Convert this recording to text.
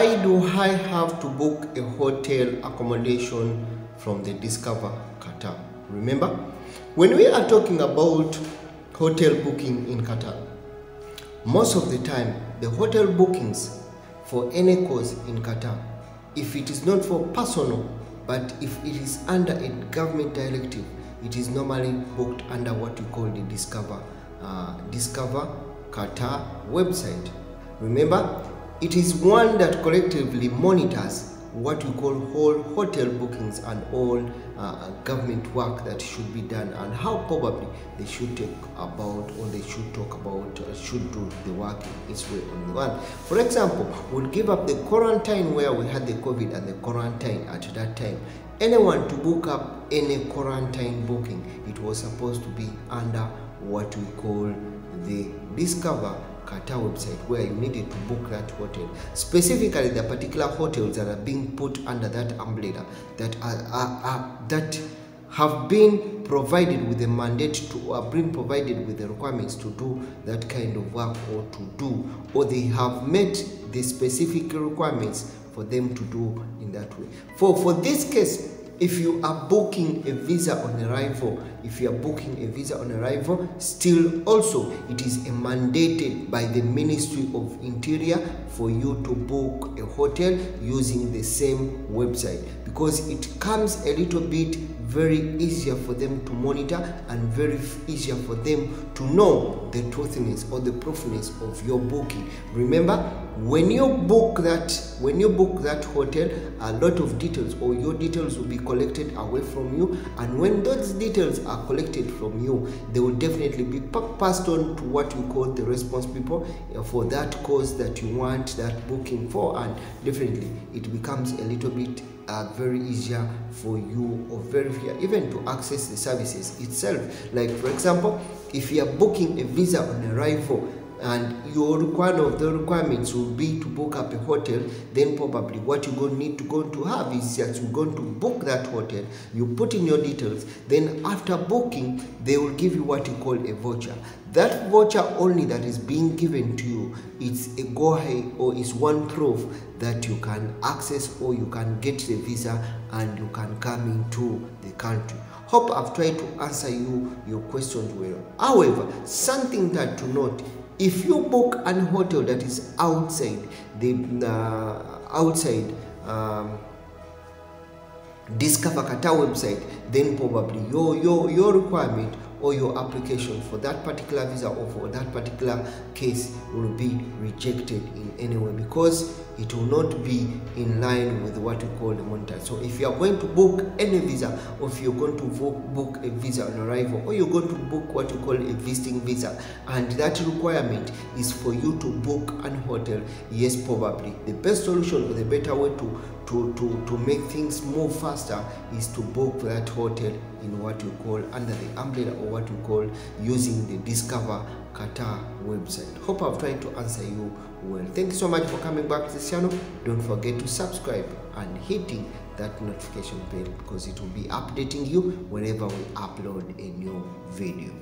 do I have to book a hotel accommodation from the Discover Qatar? Remember, when we are talking about hotel booking in Qatar, most of the time the hotel bookings for any cause in Qatar, if it is not for personal, but if it is under a government directive, it is normally booked under what we call the Discover uh, Discover Qatar website. Remember, it is one that collectively monitors what we call whole hotel bookings and all uh, government work that should be done and how probably they should take about or they should talk about uh, should do the work in its way on the one. For example, we'll give up the quarantine where we had the COVID and the quarantine at that time. Anyone to book up any quarantine booking, it was supposed to be under what we call the Discover Qatar website where you needed to book that hotel. Specifically, the particular hotels that are being put under that umbrella that are, are, are that have been provided with a mandate to are being provided with the requirements to do that kind of work or to do or they have met the specific requirements for them to do in that way. For for this case, if you are booking a visa on arrival if you are booking a visa on arrival still also it is mandated by the ministry of interior for you to book a hotel using the same website because it comes a little bit very easier for them to monitor and very easier for them to know the truthiness or the proofness of your booking. Remember when you book that when you book that hotel a lot of details or your details will be collected away from you. And when those details are collected from you they will definitely be passed on to what we call the response people for that cause that you want that booking for. And definitely it becomes a little bit uh, very easier for you or very even to access the services itself. Like for example if you are booking a visa on arrival and your one of the requirements will be to book up a hotel then probably what you're going to need to go to have is that you're going to book that hotel. You put in your details then after booking they will give you what you call a voucher. That voucher only that is being given to you it's a go ahead or is one proof that you can access or you can get the visa and you can come into the country. Hope i've tried to answer you your questions well. However something that to note if you book an hotel that is outside the uh, outside um, discover qatar website then probably your your your requirement or your application for that particular visa or for that particular case will be rejected in any way because it will not be in line with what you call the monitor. So if you are going to book any visa or if you're going to book a visa on arrival or you're going to book what you call a visiting visa and that requirement is for you to book an hotel, yes probably the best solution or the better way to to, to, to make things move faster is to book that hotel in what you call under the umbrella or what you call using the Discover Qatar website. Hope I've tried to answer you well. Thank you so much for coming back to this channel. Don't forget to subscribe and hitting that notification bell because it will be updating you whenever we upload a new video.